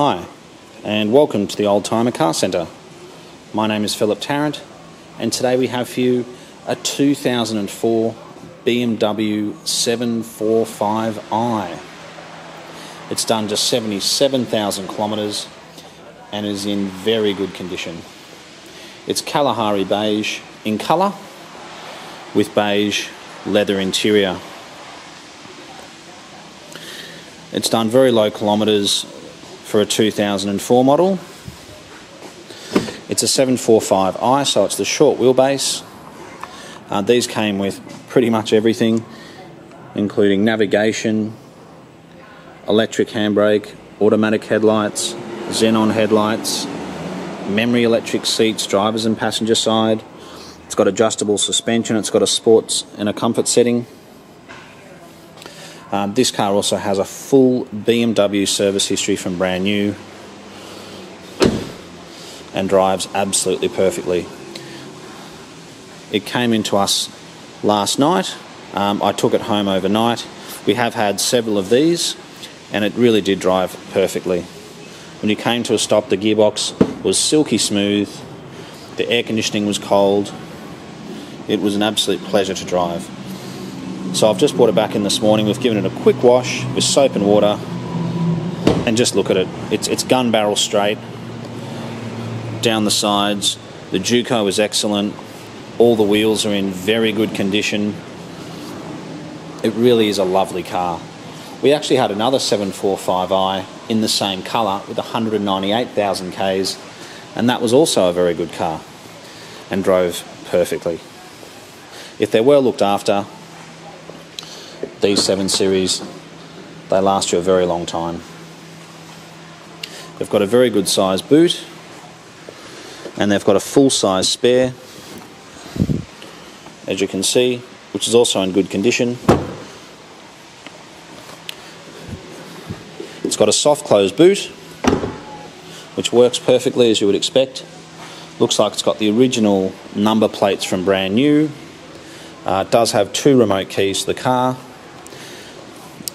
Hi, and welcome to the Old Timer Car Centre. My name is Philip Tarrant, and today we have for you a 2004 BMW 745i. It's done just 77,000 kilometres and is in very good condition. It's Kalahari beige in colour with beige leather interior. It's done very low kilometres for a 2004 model. It's a 745i, so it's the short wheelbase. Uh, these came with pretty much everything, including navigation, electric handbrake, automatic headlights, xenon headlights, memory electric seats, drivers and passenger side. It's got adjustable suspension, it's got a sports and a comfort setting. Um, this car also has a full BMW service history from brand new and drives absolutely perfectly. It came into us last night. Um, I took it home overnight. We have had several of these and it really did drive perfectly. When you came to a stop, the gearbox was silky smooth, the air conditioning was cold. It was an absolute pleasure to drive. So I've just brought it back in this morning. We've given it a quick wash with soap and water, and just look at it. It's it's gun barrel straight down the sides. The duco is excellent. All the wheels are in very good condition. It really is a lovely car. We actually had another 745i in the same colour with 198,000 Ks, and that was also a very good car and drove perfectly. If they're well looked after, these 7 Series, they last you a very long time. They've got a very good size boot and they've got a full size spare as you can see which is also in good condition. It's got a soft close boot which works perfectly as you would expect. Looks like it's got the original number plates from brand new. Uh, it does have two remote keys to the car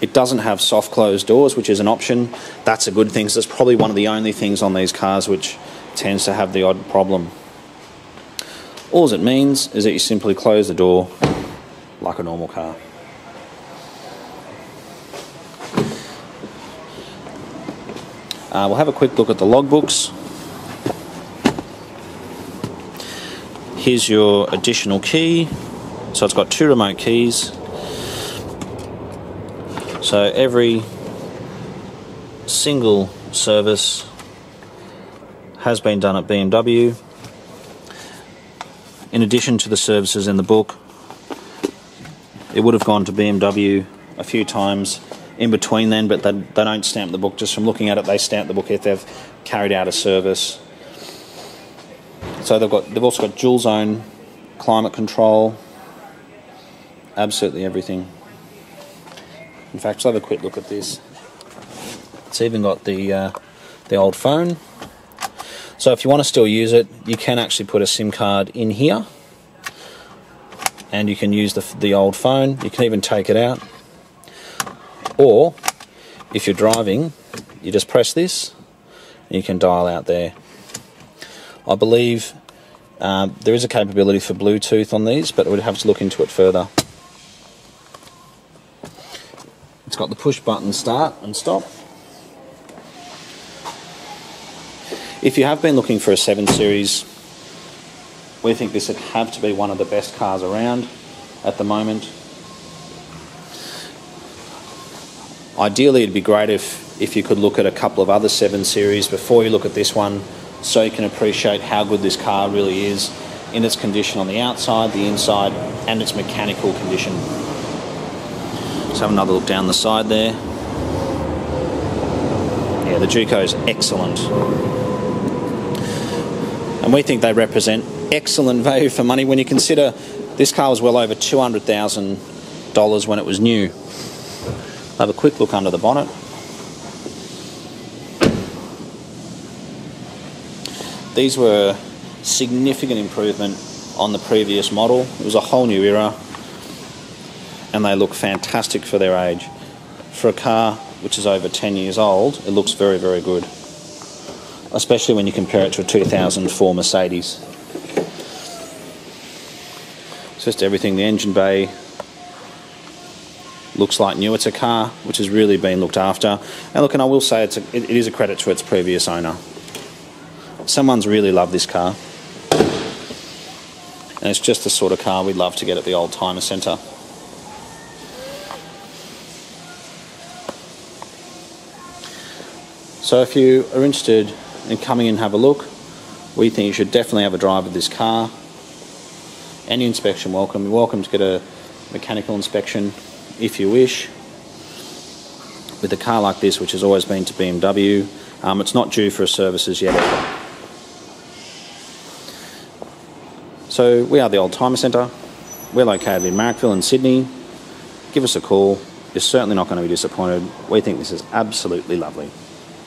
it doesn't have soft closed doors, which is an option. That's a good thing. So that's probably one of the only things on these cars which tends to have the odd problem. All it means is that you simply close the door like a normal car. Uh, we'll have a quick look at the logbooks. Here's your additional key. So it's got two remote keys so every single service has been done at BMW. In addition to the services in the book, it would have gone to BMW a few times in between then, but they, they don't stamp the book. Just from looking at it, they stamp the book if they've carried out a service. So they've got they've also got dual zone climate control, absolutely everything. In fact, let's have a quick look at this. It's even got the uh, the old phone. So if you want to still use it, you can actually put a SIM card in here, and you can use the the old phone. You can even take it out, or if you're driving, you just press this, and you can dial out there. I believe um, there is a capability for Bluetooth on these, but we'd have to look into it further. It's got the push button start and stop. If you have been looking for a 7 Series, we think this would have to be one of the best cars around at the moment. Ideally, it'd be great if, if you could look at a couple of other 7 Series before you look at this one so you can appreciate how good this car really is in its condition on the outside, the inside, and its mechanical condition. Let's have another look down the side there. Yeah, the duco is excellent. And we think they represent excellent value for money when you consider this car was well over $200,000 when it was new. Have a quick look under the bonnet. These were significant improvement on the previous model. It was a whole new era and they look fantastic for their age. For a car which is over 10 years old, it looks very, very good. especially when you compare it to a 2004 Mercedes. It's just everything. The engine bay looks like new. It's a car which has really been looked after. And look, and I will say it's a, it, it is a credit to its previous owner. Someone's really loved this car. And it's just the sort of car we'd love to get at the Old Timer Centre. So if you are interested in coming in and have a look, we think you should definitely have a drive of this car. Any inspection welcome. You're welcome to get a mechanical inspection if you wish. With a car like this, which has always been to BMW, um, it's not due for a services yet either. So we are the Old Timer Centre. We're located in Marrickville in Sydney. Give us a call. You're certainly not going to be disappointed. We think this is absolutely lovely.